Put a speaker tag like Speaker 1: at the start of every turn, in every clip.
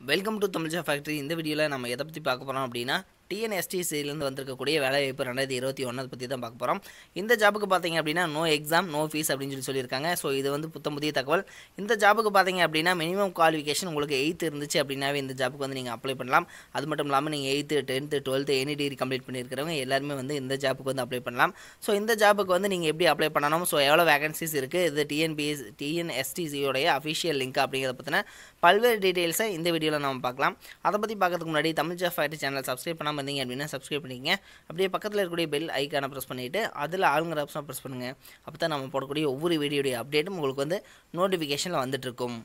Speaker 1: Welcome to தமிழ்ஜா factory இந்த வீடியோவில் நம்ம எதை பற்றி பார்க்க போகிறோம் அப்படின்னா டிஎன்எஸ்டிசிலேருந்து வந்திருக்கக்கூடிய வேலைவாய்ப்பு ரெண்டாயிரத்தி இருபத்தி ஒன்றை பற்றி தான் பார்க்க போகிறோம் இந்த ஜாபுக்கு பார்த்தீங்க அப்படின்னா நோ எக்ஸாம் நோ ஃபீஸ் அப்படின்னு சொல்லி சொல்லியிருக்காங்க. ஸோ இது வந்து புத்தம் புதிய தகவல். இந்த ஜாபுக்கு பார்த்தீங்க அப்படின்னா மினிமம் குவாலிஃபிகேஷன் உங்களுக்கு எயித்து இருந்துச்சு அப்படின்னாவே இந்த ஜாபுக்கு வந்து நீங்கள் அப்ளை பண்ணலாம். அது மட்டும் இல்லாமல் நீங்கள் eighth tenth twelfth any degree complete பண்ணியிருக்கிறவங்க எல்லாருமே வந்து இந்த ஜாபுக்கு வந்து அப்ளை பண்ணலாம். ஸோ இந்த ஜாபுக்கு வந்து நீங்கள் எப்படி அப்ளை பண்ணணும்? ஸோ எவ்வளோ வேகன்சிஸ் இருக்குது இது டிஎன்பிஎஸ் டிஎன்எஸ்டிசியோடைய அஃபிஷியல் லிங்க் அப்படிங்கிறத பற்றின பல்வேறு டீட்டெயில்ஸை இந்த வீடியோவில் நம்ம பார்க்கலாம். அதை பற்றி பார்க்கறதுக்கு முன்னாடி Tamil job fight channel subscribe பண்ணாமல் இருந்தீங்க அப்படின்னா சப்ஸ்கிரைப் பண்ணிக்கங்க. அப்படியே பக்கத்தில் இருக்கக்கூடிய பெல் ஐக்கானை ப்ரெஸ் பண்ணிவிட்டு அதில் ஆளுங்கிற ஆப்ஷனை ப்ரெஸ் பண்ணுங்கள் அப்போ தான் நம்ம போடக்கூடிய ஒவ்வொரு வீடியோடைய அப்டேட்டும் உங்களுக்கு வந்து நோட்டிஃபிகேஷனில் வந்துட்டுருக்கும்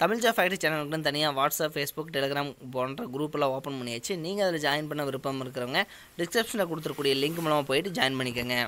Speaker 1: தமிழ் ஜாப் ஃபேக்ட்ரி சேனலுக்குன்னு தனியாக வாட்ஸ்அப் ஃபேஸ்புக் டெலிகிராம் போன்ற குரூப்பெல்லாம் ஓப்பன் பண்ணியாச்சு. நீங்கள் அதில் ஜாயின் பண்ண விருப்பம் இருக்கிறவங்க டிஸ்கிரிப்ஷனில் கொடுத்துருக்கூடிய லிங்க் மூலமாக போயிட்டு ஜாயின் பண்ணிக்கோங்க.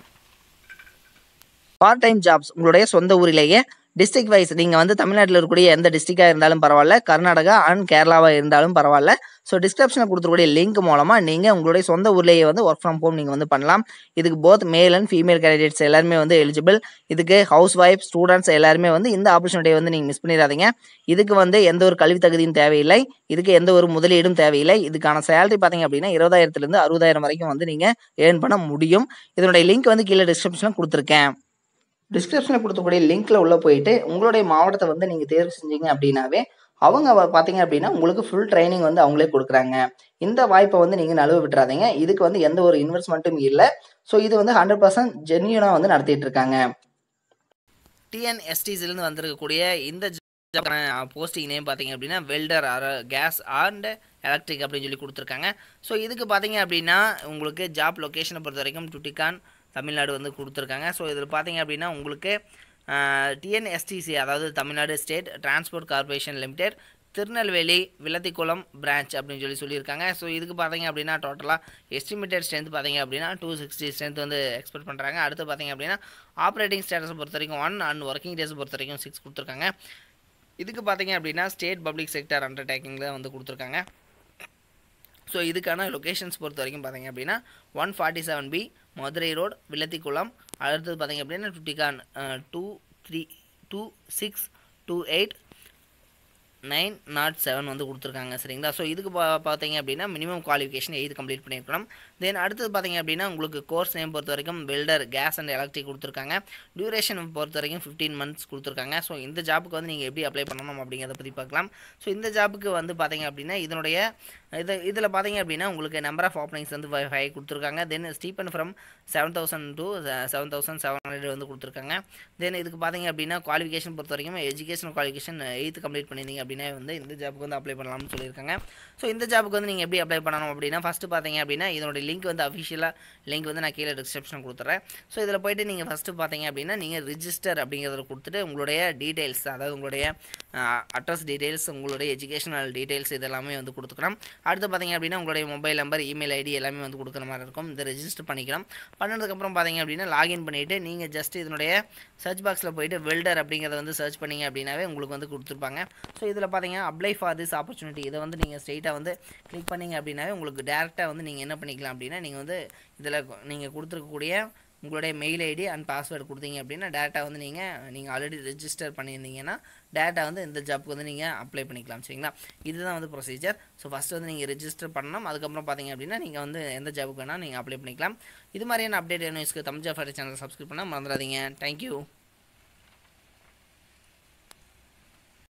Speaker 1: பார்ட் டைம் ஜாப்ஸ் உங்களுடைய சொந்த ஊரிலேயே டிஸ்ட்ரிக்ட் வைஸ் நீங்கள் வந்து தமிழ்நாட்டில் இருக்கக்கூடிய எந்த டிஸ்ட்ரிக்டாக இருந்தாலும் பரவாயில்ல. கர்நாடகா அண்ட் கேரளாவாக இருந்தாலும் பரவாயில்ல. ஸோ டிஸ்கிரிப்ஷனில் கொடுத்துருக்கூடிய லிங்க் மூலமாக நீங்கள் உங்களுடைய சொந்த ஊர்லேயே வந்து ஒர்க் ஃப்ரம் ஹோம் நீங்கள் வந்து பண்ணலாம். இதுக்கு both male and female candidates எல்லாருமே வந்து எலிஜிபிள் இதுக்கு ஹவுஸ் ஒய்ஃப் ஸ்டூடெண்ட்ஸ் எல்லாருமே வந்து இந்த ஆப்பர்ச்சுனிட்டியை வந்து நீங்கள் மிஸ் பண்ணிடாதீங்க. இதுக்கு வந்து எந்த ஒரு கல்வி தகுதியும் தேவையில்லை. இதுக்கு எந்த ஒரு முதலீடும் தேவையில்லை. இதுக்கான சேலரி பார்த்தீங்க அப்படின்னா இருபதாயிரத்துலேருந்து அறுபதாயிரம் வரைக்கும் வந்து நீங்கள் ஏர்ன் பண்ண முடியும். இதனுடைய லிங்க் வந்து கீழே டிஸ்கிரிப்ஷனில் கொடுத்துருக்கேன். டிஸ்கிரிப்ஷனில் கொடுத்தக்கூடிய லிங்க்கில் உள்ளே போயிட்டு உங்களுடைய மாவட்டத்தை வந்து நீங்கள் தேர்வு செஞ்சீங்க அப்படின்னாவே அவங்க பார்த்தீங்க அப்படின்னா உங்களுக்கு ஃபுல் ட்ரைனிங் வந்து அவங்களே கொடுக்குறாங்க. இந்த வாய்ப்பை வந்து நீங்கள் நழுவ விட்டுறாதீங்க. இதுக்கு வந்து எந்த ஒரு இன்வெஸ்ட்மெண்ட்டும் இல்லை. ஸோ இது வந்து ஹண்ட்ரட் பர்சன்ட் ஜென்யூனாக வந்து நடத்திட்டு இருக்காங்க. டிஎன்எஸ்டிஸ்லேருந்து வந்திருக்கக்கூடிய இந்த போஸ்டிங் நேம் பார்த்தீங்க அப்படின்னா வெல்டர் கேஸ் அண்ட் எலக்ட்ரிக் அப்படின்னு சொல்லி கொடுத்துருக்காங்க. ஸோ இதுக்கு பார்த்தீங்க அப்படின்னா உங்களுக்கு ஜாப் லொக்கேஷனை பொறுத்த வரைக்கும் டுட்டிகான் தமிழ்நாடு வந்து கொடுத்துருக்காங்க. ஸோ இதில் பார்த்தீங்க அப்படின்னா உங்களுக்கு டிஎன்எஸ்டிசி அதாவது Tamil Nadu state transport corporation limited Tirunelveli Vilathikulam branch அப்படின்னு சொல்லி சொல்லியிருக்காங்க. ஸோ இதுக்கு பார்த்தீங்க அப்படின்னா டோட்டலாக எஸ்டிமேட்டட் ஸ்ட்ரென்த் பார்த்தீங்க அப்படின்னா டூ சிக்ஸ்டி ஸ்ட்ரென்த் வந்து எக்ஸ்பெக்ட் பண்ணுறாங்க அடுத்து பார்த்தீங்க அப்படின்னா ஆப்ரேட்டிங் ஸ்டேட்டஸை பொறுத்த வரைக்கும் ஒன் அண்ட் ஒர்க்கிங் டேஸ் பொறுத்த வரைக்கும் சிக்ஸ் கொடுத்துருக்காங்க. இதுக்கு பார்த்தீங்க அப்படின்னா ஸ்டேட் பப்ளிக் செக்டர் அண்டர்டேக்கிங்கில் வந்து கொடுத்துருக்காங்க. ஸோ இதுக்கான லொகேஷன்ஸ் பொறுத்த வரைக்கும் பார்த்தீங்க அப்படின்னா one forty seven B Madurai road Vilathikulam அடுத்தது பார்த்தீங்க அப்படின்னா Tuticorin two three two six two eight nine nought seven வந்து கொடுத்துருக்காங்க சரிங்களா? ஸோ இதுக்கு பா பார்த்தீங்க அப்படின்னா மினிமம் குவாலிஃபிகேஷன் எய்த் கம்ப்ளீட் பண்ணியிருக்கணும். தென் அடுத்தது பார்த்தீங்க அப்படின்னா உங்களுக்கு கோர்ஸ் நேம் பொறுத்த வரைக்கும் வெல்டர் கேஸ் அண்ட் எலக்ட்ரிக் கொடுத்துருக்காங்க. டியூரேஷன் பொறுத்த வரைக்கும் ஃபிஃப்டீன் மந்த்ஸ் கொடுத்துருக்காங்க. ஸோ இந்த ஜாப்புக்கு வந்து நீங்கள் எப்படி அப்ளை பண்ணணும் அப்படிங்கிறத பற்றி பார்க்கலாம். ஸோ இந்த ஜாப்புக்கு வந்து பார்த்தீங்க அப்படின்னா இதனுடைய இது இதில் பார்த்தீங்க அப்படின்னா உங்களுக்கு நம்பர் ஆஃப் ஓப்பனிங்ஸ் வந்து ஃபைவ் கொடுத்துருக்காங்க. Then stipend from seven thousand to seven thousand seven hundred வந்து கொடுத்துருக்காங்க. தென் இதுக்கு பார்த்தீங்க அப்படின்னா குவாலிஃபிகேஷன் பொறுத்த வரைக்கும் எஜுகேஷன் குவாலிஃபிகேஷன் எயித்து கம்ப்ளீட் பண்ணியிருந்தீங்க அப்படின்னா வந்து இந்த ஜாப்புக்கு வந்து அப்ளை பண்ணலாம்னு சொல்லியிருக்காங்க. ஸோ இந்த ஜாப்புக்கு வந்து நீங்கள் எப்படி அப்ளை பண்ணணும் அப்படின்னா ஃபஸ்ட்டு பார்த்தீங்க அப்படின்னா இதனுடைய லிங்க் வந்து அஃபிஷியலாக லிங்க் வந்து நான் கீழே டிஸ்கிரிப்ஷன் கொடுத்துட்றேன் ஸோ இதில் போயிட்டு நீங்கள் ஃபஸ்ட்டு பார்த்தீங்க அப்படின்னா நீங்கள் ரிஜிஸ்டர் அப்படிங்கிறத கொடுத்துட்டு உங்களுடைய டீட்டெயில்ஸ் அதாவது உங்களுடைய அட்ரஸ் டீட்டெயில்ஸ் உங்களுடைய எஜுகேஷனல் டீட்டெயில்ஸ் இதெல்லாமே வந்து கொடுத்துக்கலாம் அடுத்து பார்த்தீங்க அப்படின்னா உங்களுடைய மொபைல் நம்பர் இமெயில் ஐடி எல்லாமே வந்து கொடுக்குற மாதிரி இருக்கும். இதை ரெஜிஸ்டர் பண்ணிக்கலாம் பண்ணதுக்கப்புறம் பார்த்தீங்க அப்படின்னா லாகின் பண்ணிவிட்டு நீங்கள் ஜஸ்ட் இதனுடைய சர்ச் பாக்ஸில் போயிட்டு வெல்டர் அப்படிங்கிறத வந்து சர்ச் பண்ணீங்க அப்படின்னாவே உங்களுக்கு வந்து கொடுத்துருப்பாங்க. ஸோ இதில் இதில் பார்த்தீங்கன்னா அப்ளை ஃபார் திஸ் ஆப்பர்ச்சுனிட்டி இதை வந்து நீங்கள் ஸ்ட்ரெயிட்டாக வந்து கிளிக் பண்ணீங்க அப்படின்னாவே உங்களுக்கு டேரெக்டாக வந்து நீங்கள் என்ன பண்ணிக்கலாம் அப்படின்னா நீங்கள் வந்து இதில் நீங்கள் கொடுத்துருக்கக்கூடிய உங்களுடைய மெயில் ஐடி அண்ட் பாஸ்வேர்டு கொடுத்தீங்க அப்படின்னா டேரெக்டாக வந்து நீங்கள் நீங்கள் ஆல்ரெடி ரெஜிஸ்டர் பண்ணியிருந்தீங்கன்னா டேரெக்டாக வந்து இந்த ஜாப்க்கு வந்து நீங்கள் அப்ளை பண்ணிக்கலாம் சரிங்களா? இதுதான் வந்து ப்ரொசீஜர் ஸோ ஃபஸ்ட்டு வந்து நீங்கள் ரெஜிஸ்டர் பண்ணணும். அதுக்கப்புறம் பார்த்தீங்க அப்படின்னா நீங்கள் வந்து எந்த ஜாபுக்கு வேணால் நீங்கள் அப்ளை பண்ணிக்கலாம். இது மாதிரியான அப்டேட் நியூஸ்க்கு தமிழ் ஜாஃபர் சேனல் சப்ஸ்கிரைப் பண்ணால் மறந்துடாதீங்க. Thank you